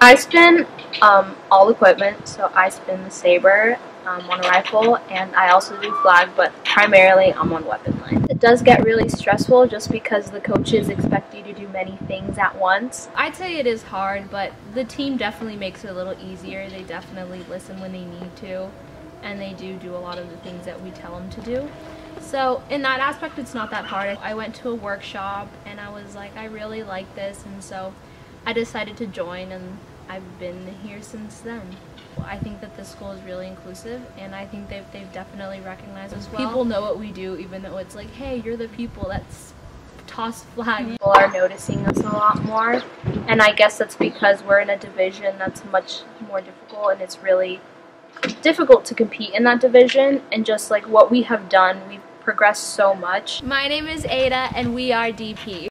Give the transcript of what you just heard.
I spin um, all equipment, so I spin the saber um, on a rifle, and I also do flag, but primarily I'm on weapon line. It does get really stressful just because the coaches expect you to do many things at once. I'd say it is hard, but the team definitely makes it a little easier. They definitely listen when they need to, and they do do a lot of the things that we tell them to do. So in that aspect, it's not that hard. I went to a workshop and I was like, I really like this, and so I decided to join, and I've been here since then. I think that this school is really inclusive, and I think they've, they've definitely recognized as well. People know what we do, even though it's like, hey, you're the people that's toss flag. People are noticing us a lot more, and I guess that's because we're in a division that's much more difficult, and it's really difficult to compete in that division. And just like what we have done, we've progressed so much. My name is Ada, and we are DP.